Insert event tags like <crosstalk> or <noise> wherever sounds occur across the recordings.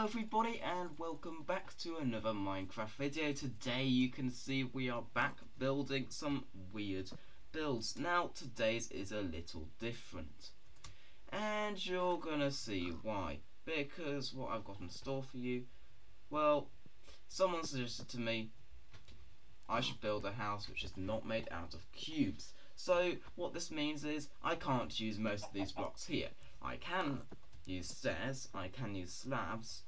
Hello everybody and welcome back to another Minecraft video. Today you can see we are back building some weird builds. Now today's is a little different. And you're gonna see why. Because what I've got in store for you, well, someone suggested to me I should build a house which is not made out of cubes. So what this means is I can't use most of these blocks here. I can use stairs, I can use slabs,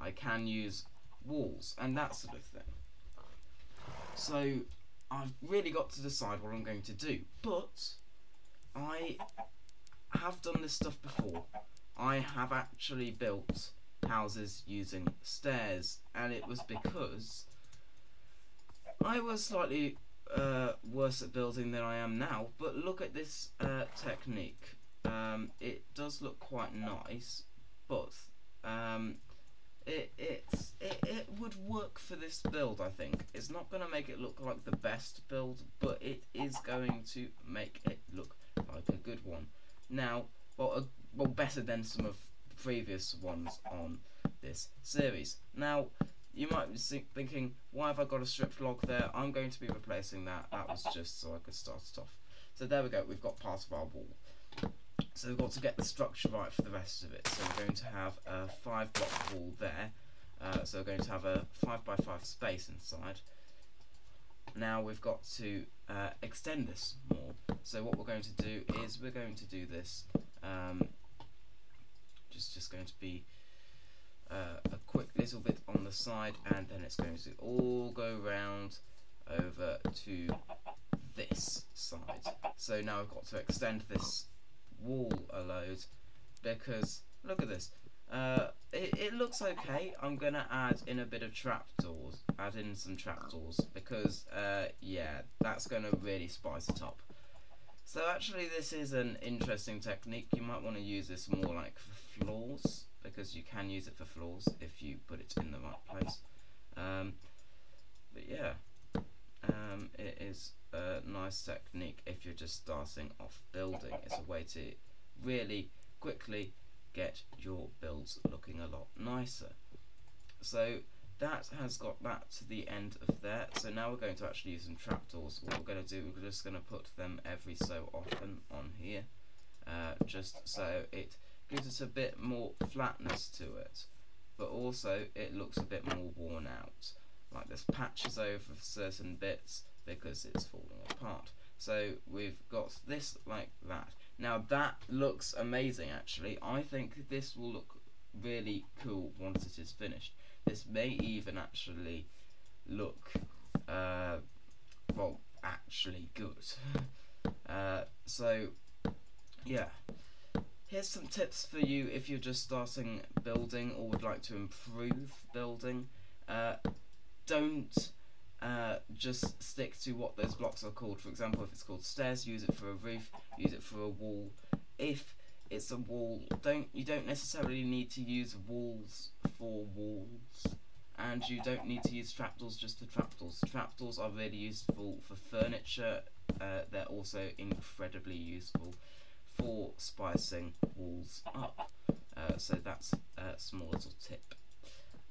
I can use walls, and that sort of thing. So I've really got to decide what I'm going to do, but I have done this stuff before. I have actually built houses using stairs, and it was because I was slightly uh, worse at building than I am now, but look at this uh, technique. Um, it does look quite nice, but um, it, it's, it, it would work for this build, I think. It's not going to make it look like the best build, but it is going to make it look like a good one. Now, well, well better than some of previous ones on this series. Now, you might be thinking, why have I got a stripped log there? I'm going to be replacing that. That was just so I could start it off. So there we go, we've got part of our wall. So we've got to get the structure right for the rest of it. So we're going to have a five block wall there. Uh, so we're going to have a five by five space inside. Now we've got to uh, extend this more. So what we're going to do is we're going to do this. Um, just just going to be uh, a quick little bit on the side, and then it's going to all go round over to this side. So now I've got to extend this wall a load because look at this. Uh, it, it looks okay. I'm gonna add in a bit of trapdoors, add in some trapdoors because uh, yeah, that's gonna really spice it up. So actually, this is an interesting technique. You might want to use this more like for floors because you can use it for floors if you put it in the right place. Um, but yeah, um, it is a nice technique just starting off building. It's a way to really quickly get your builds looking a lot nicer. So that has got that to the end of there. So now we're going to actually use some trapdoors. What we're going to do, we're just going to put them every so often on here, uh, just so it gives us a bit more flatness to it, but also it looks a bit more worn out. Like there's patches over certain bits, because it's falling apart. So we've got this like that. Now that looks amazing actually. I think this will look really cool once it is finished. This may even actually look, uh, well, actually good. <laughs> uh, so, yeah. Here's some tips for you if you're just starting building or would like to improve building. Uh, don't uh, just stick to what those blocks are called. For example, if it's called stairs, use it for a roof, use it for a wall. If it's a wall, don't you don't necessarily need to use walls for walls, and you don't need to use trapdoors just for trapdoors. Trapdoors are really useful for furniture. Uh, they're also incredibly useful for spicing walls up. Uh, so that's a small little tip.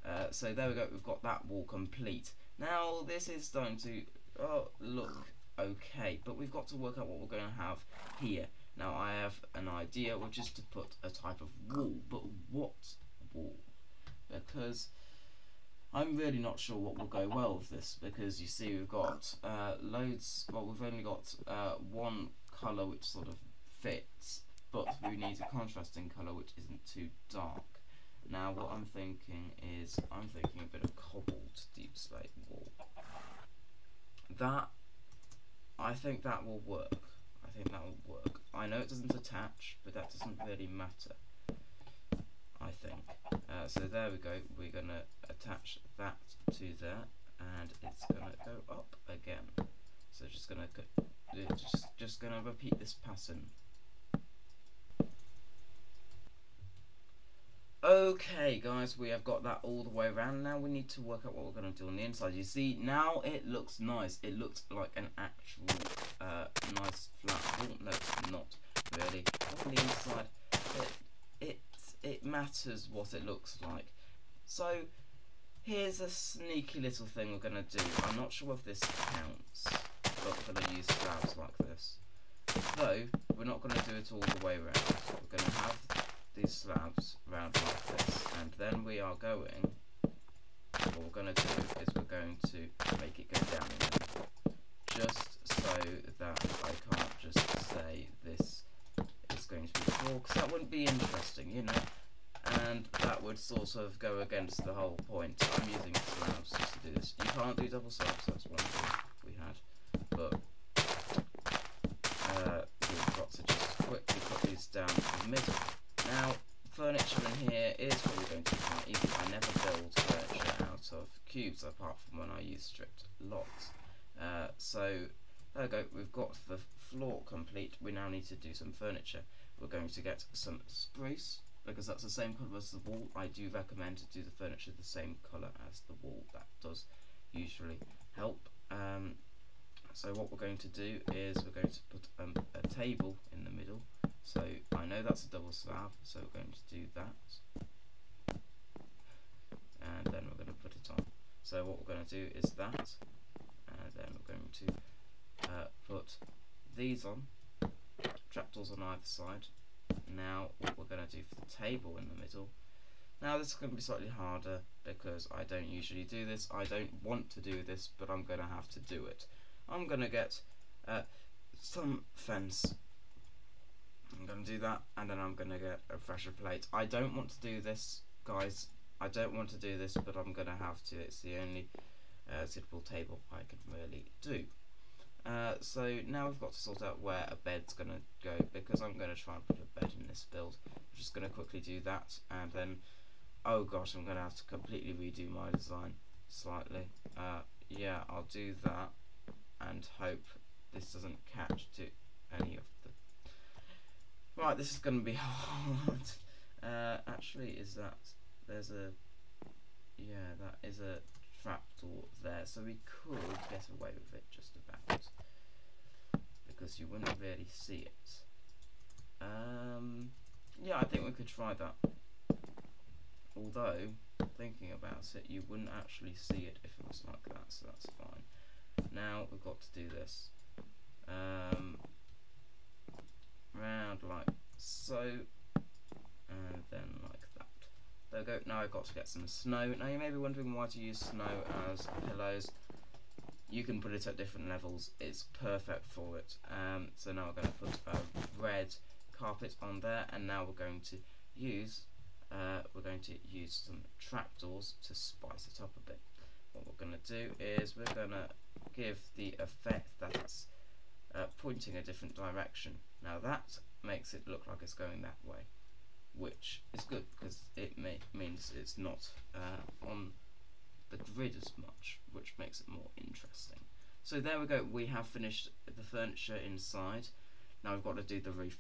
Uh, so there we go, we've got that wall complete. Now this is starting to oh, look okay, but we've got to work out what we're going to have here. Now I have an idea, which is to put a type of wall, but what wall? Because I'm really not sure what will go well with this, because you see we've got uh, loads, well we've only got uh, one colour which sort of fits, but we need a contrasting colour which isn't too dark. Now what I'm thinking is, I'm thinking a bit of cobbled deepslate wall. That, I think that will work. I think that will work. I know it doesn't attach, but that doesn't really matter. I think. Uh, so there we go, we're going to attach that to there, and it's going to go up again. So just going to just just going to repeat this pattern Okay guys, we have got that all the way around. Now we need to work out what we're going to do on the inside. You see, now it looks nice. It looks like an actual uh, nice flat. No, it's not really. On the inside, it, it, it matters what it looks like. So here's a sneaky little thing we're going to do. I'm not sure if this counts, but we're going to use slabs like this. Though, we're not going to do it all the way around. We're going to have these slabs round like this, and then we are going, what we're going to do is we're going to make it go down just so that I can't just say this is going to be four, because that wouldn't be interesting, you know and that would sort of go against the whole point. I'm using slabs just to do this. You can't do double slabs, that's one thing we had, but uh, we've got to just quickly put these down the middle. Now, furniture in here is probably going to be quite easy. I never build furniture out of cubes apart from when I use stripped logs. Uh, so, there we go, we've got the floor complete. We now need to do some furniture. We're going to get some spruce, because that's the same colour as the wall. I do recommend to do the furniture the same colour as the wall. That does usually help. Um, so what we're going to do is we're going to put um, a table in the middle. So know that's a double slab, so we're going to do that. And then we're going to put it on. So what we're going to do is that, and then we're going to uh, put these on, trapdoors on either side, now what we're going to do for the table in the middle. Now this is going to be slightly harder because I don't usually do this. I don't want to do this, but I'm going to have to do it. I'm going to get uh, some fence. I'm going to do that, and then I'm going to get a pressure plate. I don't want to do this, guys. I don't want to do this, but I'm going to have to. It's the only uh, suitable table I can really do. Uh, so now we've got to sort out where a bed's going to go because I'm going to try and put a bed in this build. I'm just going to quickly do that and then, oh gosh, I'm going to have to completely redo my design slightly. Uh, yeah, I'll do that and hope this doesn't catch to any of. Right, this is going to be <laughs> hard. Uh, actually, is that... There's a... Yeah, that is a trapdoor there, so we could get away with it just about because you wouldn't really see it. Um, yeah, I think we could try that. Although, thinking about it, you wouldn't actually see it if it was like that, so that's fine. Now we've got to do this. Um, round like so, and then like that. There we go, now I've got to get some snow. Now you may be wondering why to use snow as pillows you can put it at different levels. It's perfect for it. Um, so now we're going to put a red carpet on there, and now we're going to use uh, we're going to use some trapdoors to spice it up a bit. What we're going to do is we're going to give the effect that it's pointing a different direction. Now that makes it look like it's going that way, which is good because it means it's not uh, on the grid as much, which makes it more interesting. So there we go, we have finished the furniture inside. Now we've got to do the roof.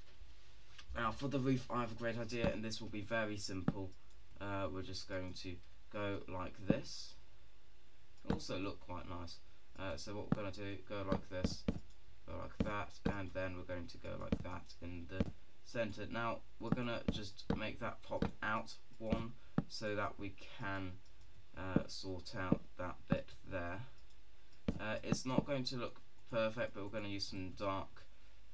Now for the roof I have a great idea and this will be very simple. Uh, we're just going to go like this. Also look quite nice. Uh, so what we're going to do, go like this, go like that, and then we're going to go like that in the center. Now we're to just make that pop out one so that we can uh, sort out that bit there. Uh, it's not going to look perfect, but we're going to use some dark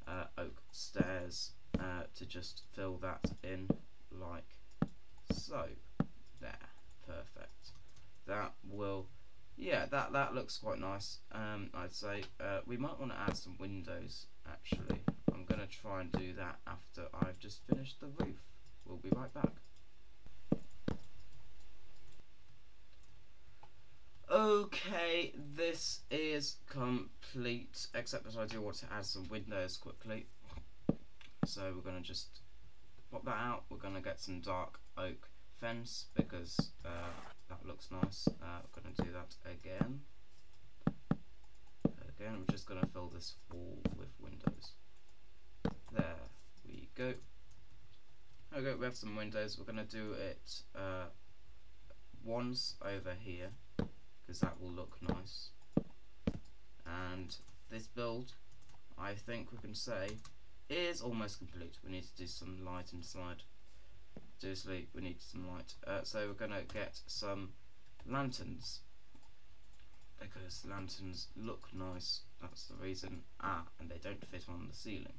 uh, oak stairs uh, to just fill that in like so. There, perfect. That will, yeah, that that looks quite nice. Um, I'd say uh, we might want to add some windows. Actually, I'm going to try and do that after I've just finished the roof. We'll be right back. Okay, this is complete, except that I do want to add some windows quickly. So we're going to just pop that out. We're going to get some dark oak fence because uh, that looks nice. Uh, we're going to do that again. Again, we're just going to fill this wall with windows. There we go. Okay, we have some windows. We're going to do it uh, once over here because that will look nice. And this build, I think we can say, is almost complete. We need to do some light inside seriously, we need some light. Uh, so we're gonna get some lanterns because lanterns look nice. That's the reason. Ah, and they don't fit on the ceiling.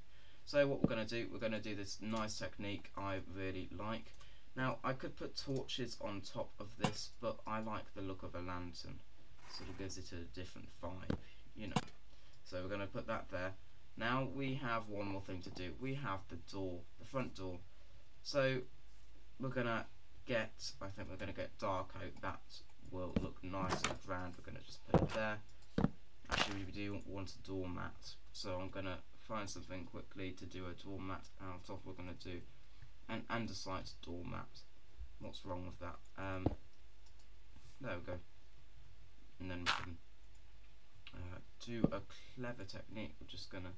So what we're gonna do, we're gonna do this nice technique I really like. Now I could put torches on top of this, but I like the look of a lantern. Sort of gives it a different vibe, you know. So we're gonna put that there. Now we have one more thing to do. We have the door, the front door. So we're gonna get, I think we're gonna get dark oak. That will look nice and grand. We're gonna just put it there. Actually, we do want a doormat, so I'm gonna find something quickly to do a doormat out of. We're gonna do an andesite doormat. What's wrong with that? Um, there we go. And then we can uh, do a clever technique. We're just gonna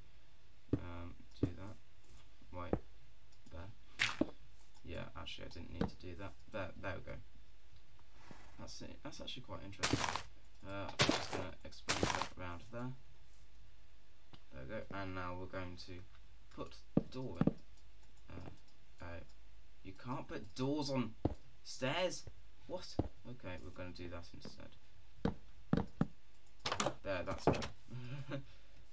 um, do that. Right. Yeah, actually, I didn't need to do that. There, there we go. That's it. That's actually quite interesting. Uh, I'm just gonna expand that around there. There we go. And now we're going to put the door in. Uh, uh, you can't put doors on stairs. What? Okay, we're going to do that instead. There, that's better. <laughs>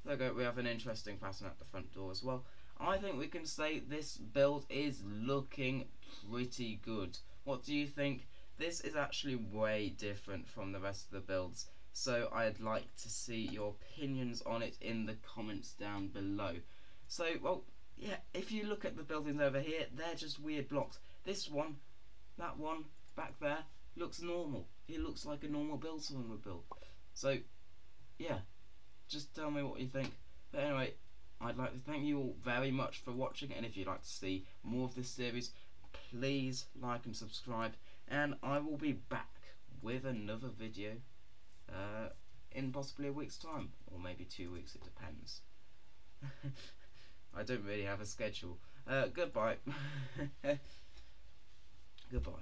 there we go. We have an interesting pattern at the front door as well. I think we can say this build is looking pretty good. What do you think? This is actually way different from the rest of the builds. So I'd like to see your opinions on it in the comments down below. So, well, yeah, if you look at the buildings over here, they're just weird blocks. This one, that one, back there, looks normal. It looks like a normal build someone would build. So, yeah, just tell me what you think. But anyway, I'd like to thank you all very much for watching, and if you'd like to see more of this series, please like and subscribe, and I will be back with another video uh, in possibly a week's time, or maybe two weeks, it depends. <laughs> I don't really have a schedule. Uh, goodbye. <laughs> goodbye.